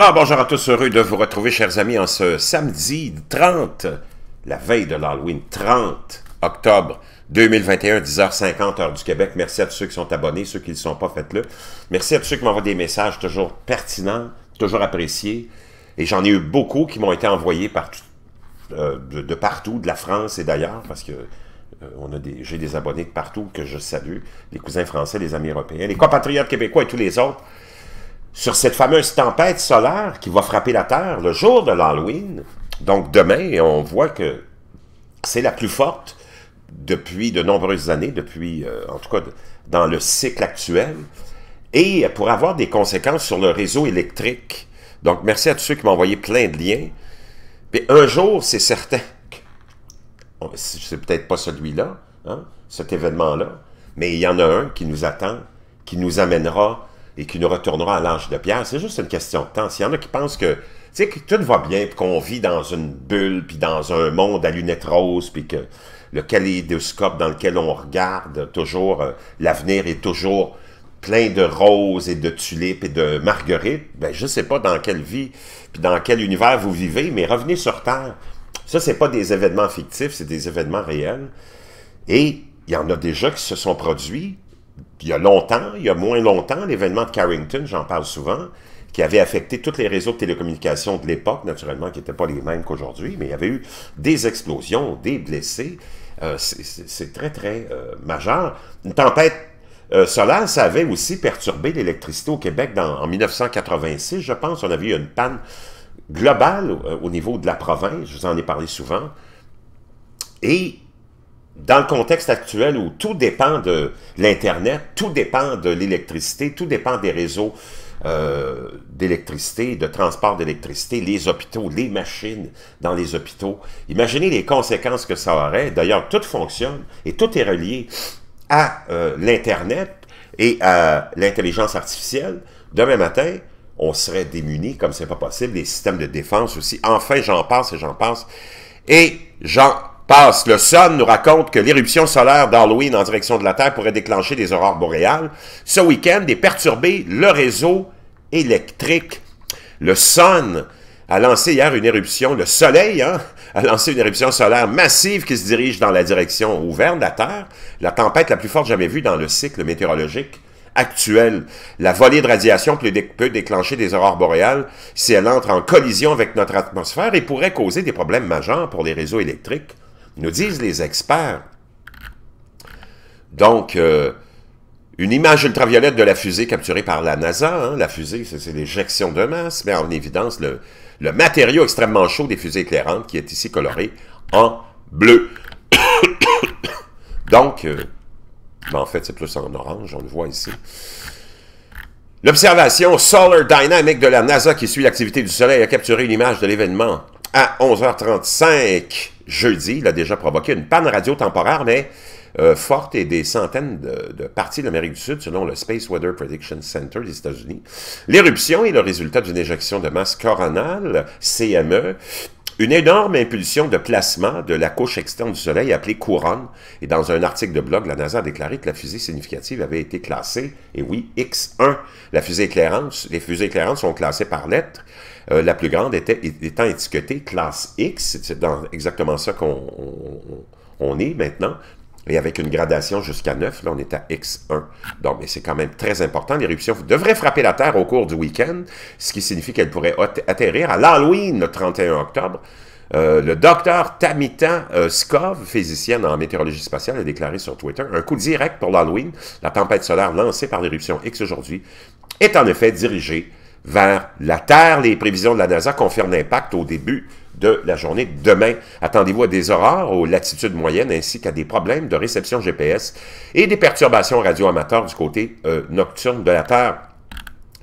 Alors bonjour à tous, heureux de vous retrouver chers amis en ce samedi 30, la veille de l'Halloween, 30 octobre 2021, 10h50, heure du Québec. Merci à tous ceux qui sont abonnés, ceux qui ne le sont pas, faites-le. Merci à tous ceux qui m'envoient des messages toujours pertinents, toujours appréciés. Et j'en ai eu beaucoup qui m'ont été envoyés euh, de, partout, de la France et d'ailleurs, parce que euh, j'ai des abonnés de partout que je salue, les cousins français, les amis européens, les compatriotes québécois et tous les autres sur cette fameuse tempête solaire qui va frapper la Terre le jour de l'Halloween. Donc demain, on voit que c'est la plus forte depuis de nombreuses années, depuis, euh, en tout cas, dans le cycle actuel, et pour avoir des conséquences sur le réseau électrique. Donc, merci à tous ceux qui m'ont envoyé plein de liens. Mais un jour, c'est certain, c'est peut-être pas celui-là, hein, cet événement-là, mais il y en a un qui nous attend, qui nous amènera et qui nous retournera à l'âge de pierre. C'est juste une question de temps. S'il y en a qui pensent que, tu sais, que tout va bien, qu'on vit dans une bulle, puis dans un monde à lunettes roses, puis que le kaléidoscope dans lequel on regarde, toujours, euh, l'avenir est toujours plein de roses et de tulipes et de marguerites, ben je sais pas dans quelle vie, puis dans quel univers vous vivez, mais revenez sur Terre. Ça, c'est pas des événements fictifs, c'est des événements réels. Et il y en a déjà qui se sont produits, il y a longtemps, il y a moins longtemps, l'événement de Carrington, j'en parle souvent, qui avait affecté tous les réseaux de télécommunications de l'époque, naturellement, qui n'étaient pas les mêmes qu'aujourd'hui, mais il y avait eu des explosions, des blessés. Euh, c'est très, très euh, majeur. Une tempête euh, solaire, ça avait aussi perturbé l'électricité au Québec en 1986, je pense. On avait eu une panne globale au niveau de la province, je vous en ai parlé souvent. Et dans le contexte actuel où tout dépend de l'Internet, tout dépend de l'électricité, tout dépend des réseaux euh, d'électricité, de transport d'électricité, les hôpitaux, les machines dans les hôpitaux. Imaginez les conséquences que ça aurait. D'ailleurs, tout fonctionne et tout est relié à euh, l'Internet et à l'intelligence artificielle. Demain matin, on serait démunis comme c'est pas possible. Les systèmes de défense aussi. Enfin, j'en passe et j'en passe. Et j'en passe. Le Sun nous raconte que l'éruption solaire d'Halloween en direction de la Terre pourrait déclencher des aurores boréales ce week-end et perturber le réseau électrique. Le Sun a lancé hier une éruption, le Soleil hein, a lancé une éruption solaire massive qui se dirige dans la direction ouverte de la Terre, la tempête la plus forte jamais vue dans le cycle météorologique actuel. La volée de radiation peut, déclencher des aurores boréales si elle entre en collision avec notre atmosphère et pourrait causer des problèmes majeurs pour les réseaux électriques nous disent les experts. Donc, euh, une image ultraviolette de la fusée capturée par la NASA. Hein, la fusée, c'est l'éjection de masse, met en évidence le, matériau extrêmement chaud des fusées éclairantes qui est ici coloré en bleu. Donc, euh, ben, en fait, c'est plus en orange, on le voit ici. L'observation Solar Dynamic de la NASA qui suit l'activité du Soleil a capturé une image de l'événement à 11h35 jeudi. Il a déjà provoqué une panne radio temporaire, mais euh, forte et des centaines de, parties de l'Amérique du Sud, selon le Space Weather Prediction Center des États-Unis. L'éruption est le résultat d'une éjection de masse coronale, CME, une énorme impulsion de placement de la couche externe du Soleil appelée couronne. Et dans un article de blog, la NASA a déclaré que la fusée significative avait été classée, et oui, X1. La fusée éclairante, les fusées éclairantes sont classées par lettres. Euh, la plus grande était, étant étiquetée classe X. C'est dans exactement ça qu'on on, est maintenant. Et avec une gradation jusqu'à 9, là, on est à X1. Donc, mais c'est quand même très important. L'éruption devrait frapper la Terre au cours du week-end, ce qui signifie qu'elle pourrait atterrir à l'Halloween le 31 octobre. Euh, le docteur Tamita euh, Skov, physicienne en météorologie spatiale, a déclaré sur Twitter un coup direct pour l'Halloween. La tempête solaire lancée par l'éruption X aujourd'hui est en effet dirigée vers la Terre. Les prévisions de la NASA confirment l'impact au début de la journée demain. Attendez-vous à des aurores aux latitudes moyennes ainsi qu'à des problèmes de réception GPS et des perturbations radioamateurs du côté euh, nocturne de la Terre.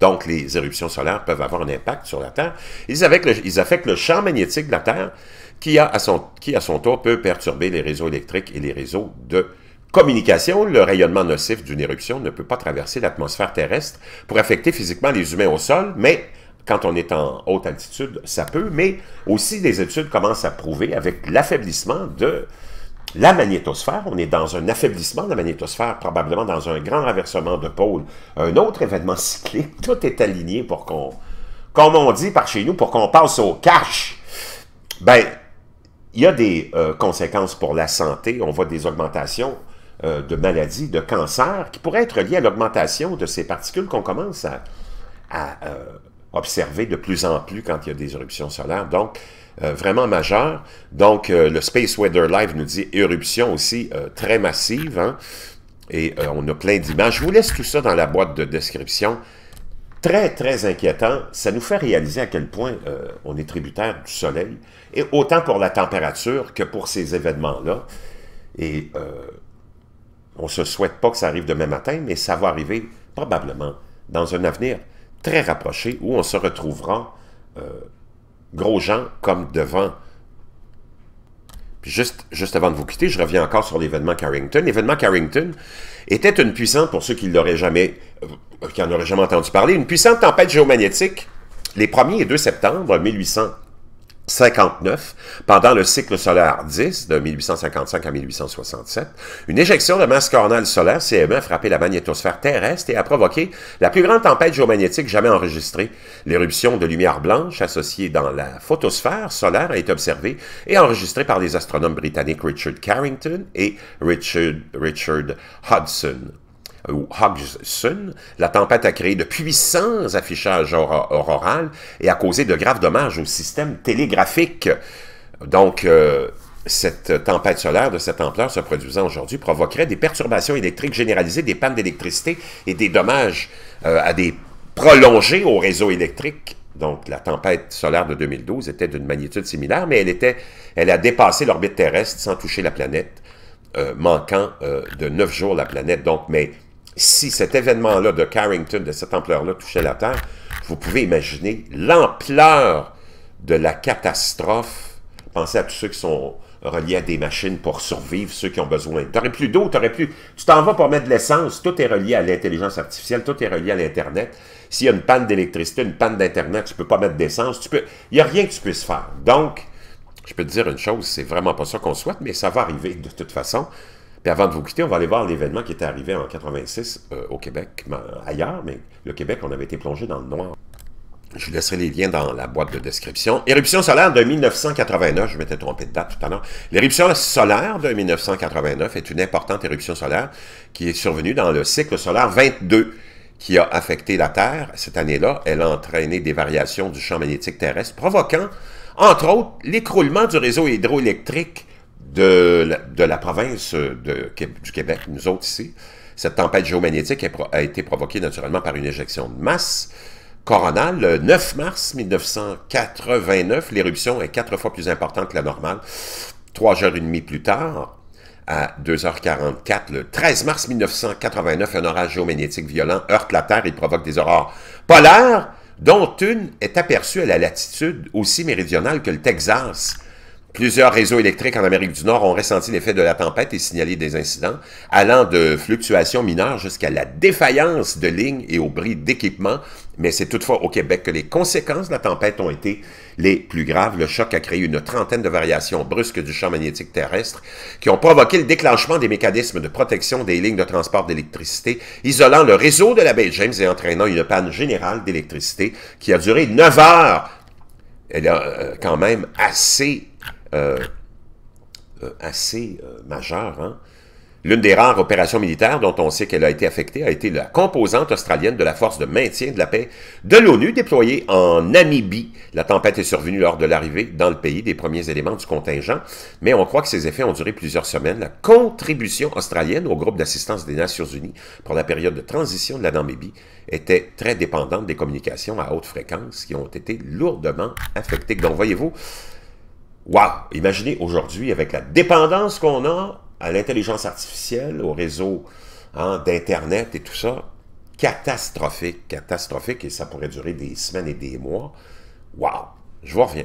Donc, les éruptions solaires peuvent avoir un impact sur la Terre. Ils affectent le, champ magnétique de la Terre qui, à son tour, peut perturber les réseaux électriques et les réseaux de communication, le rayonnement nocif d'une éruption ne peut pas traverser l'atmosphère terrestre pour affecter physiquement les humains au sol, mais quand on est en haute altitude, ça peut, mais aussi des études commencent à prouver avec l'affaiblissement de la magnétosphère, on est dans un affaiblissement de la magnétosphère, probablement dans un grand renversement de pôle, un autre événement cyclique, tout est aligné pour qu'on comme on dit par chez nous, pour qu'on passe au cash, ben, il y a des euh, conséquences pour la santé. On voit des augmentations euh, de maladies, de cancers, qui pourraient être liées à l'augmentation de ces particules qu'on commence à, euh, observer de plus en plus quand il y a des éruptions solaires. Donc, vraiment majeur. Donc, le Space Weather Live nous dit éruption aussi très massive. Hein? Et on a plein d'images. Je vous laisse tout ça dans la boîte de description très, très inquiétant. Ça nous fait réaliser à quel point euh, on est tributaire du soleil, et autant pour la température que pour ces événements-là. Et euh, on ne se souhaite pas que ça arrive demain matin, mais ça va arriver probablement dans un avenir très rapproché où on se retrouvera euh, gros gens comme devant. Puis juste, juste avant de vous quitter, je reviens encore sur l'événement Carrington. L'événement Carrington était une puissante, pour ceux qui l'auraient jamais euh, aurait jamais entendu parler, une puissante tempête géomagnétique les 1er et 2 septembre 1859, pendant le cycle solaire 10, de 1855 à 1867, une éjection de masse coronale solaire, CME, a frappé la magnétosphère terrestre et a provoqué la plus grande tempête géomagnétique jamais enregistrée. L'éruption de lumière blanche associée dans la photosphère solaire a été observée et enregistrée par les astronomes britanniques Richard Carrington et Richard, Richard Hudson ou Hodgson, la tempête a créé de puissants affichages aurorales et a causé de graves dommages au système télégraphique. Donc, euh, cette tempête solaire de cette ampleur se produisant aujourd'hui provoquerait des perturbations électriques généralisées, des pannes d'électricité et des dommages euh, à des prolongés au réseau électrique. Donc, la tempête solaire de 2012 était d'une magnitude similaire, mais elle, était, elle a dépassé l'orbite terrestre sans toucher la planète, euh, manquant de neuf jours la planète. Donc, mais si cet événement-là de Carrington, de cette ampleur-là, touchait la Terre, vous pouvez imaginer l'ampleur de la catastrophe. Pensez à tous ceux qui sont reliés à des machines pour survivre, ceux qui ont besoin. Tu n'aurais plus d'eau, tu plus... Tu t'en vas pour mettre de l'essence, tout est relié à l'intelligence artificielle, tout est relié à l'Internet. S'il y a une panne d'électricité, une panne d'Internet, tu ne peux pas mettre d'essence, tu peux... Il n'y a rien que tu puisses faire. Donc, je peux te dire une chose, c'est vraiment pas ça qu'on souhaite, mais ça va arriver de toute façon. Puis avant de vous quitter, on va aller voir l'événement qui était arrivé en 86 euh, au Québec, ailleurs, mais le Québec, on avait été plongé dans le noir. Je vous laisserai les liens dans la boîte de description. Éruption solaire de 1989, je m'étais trompé de date tout à l'heure. L'éruption solaire de 1989 est une importante éruption solaire qui est survenue dans le cycle solaire 22 qui a affecté la Terre. Cette année-là, elle a entraîné des variations du champ magnétique terrestre, provoquant, entre autres, l'écroulement du réseau hydroélectrique de la, province de, du Québec, nous autres ici. Cette tempête géomagnétique a, été provoquée naturellement par une éjection de masse coronale. Le 9 mars 1989, l'éruption est quatre fois plus importante que la normale. Trois heures et demie plus tard, à 2h44, le 13 mars 1989, un orage géomagnétique violent heurte la Terre et provoque des aurores polaires, dont une est aperçue à la latitude aussi méridionale que le Texas, Plusieurs réseaux électriques en Amérique du Nord ont ressenti l'effet de la tempête et signalé des incidents, allant de fluctuations mineures jusqu'à la défaillance de lignes et au bris d'équipements. Mais c'est toutefois au Québec que les conséquences de la tempête ont été les plus graves. Le choc a créé une trentaine de variations brusques du champ magnétique terrestre qui ont provoqué le déclenchement des mécanismes de protection des lignes de transport d'électricité, isolant le réseau de la baie James et entraînant une panne générale d'électricité qui a duré 9 heures. Elle a euh, quand même assez euh, euh, assez euh, majeure. Hein. L'une des rares opérations militaires dont on sait qu'elle a été affectée a été la composante australienne de la force de maintien de la paix de l'ONU déployée en Namibie. La tempête est survenue lors de l'arrivée dans le pays des premiers éléments du contingent, mais on croit que ces effets ont duré plusieurs semaines. La contribution australienne au groupe d'assistance des Nations Unies pour la période de transition de la Namibie était très dépendante des communications à haute fréquence qui ont été lourdement affectées. Donc voyez-vous, Wow! Imaginez aujourd'hui, avec la dépendance qu'on a à l'intelligence artificielle, au réseau hein, d'Internet et tout ça, catastrophique, catastrophique, et ça pourrait durer des semaines et des mois. Wow! Je vous reviens.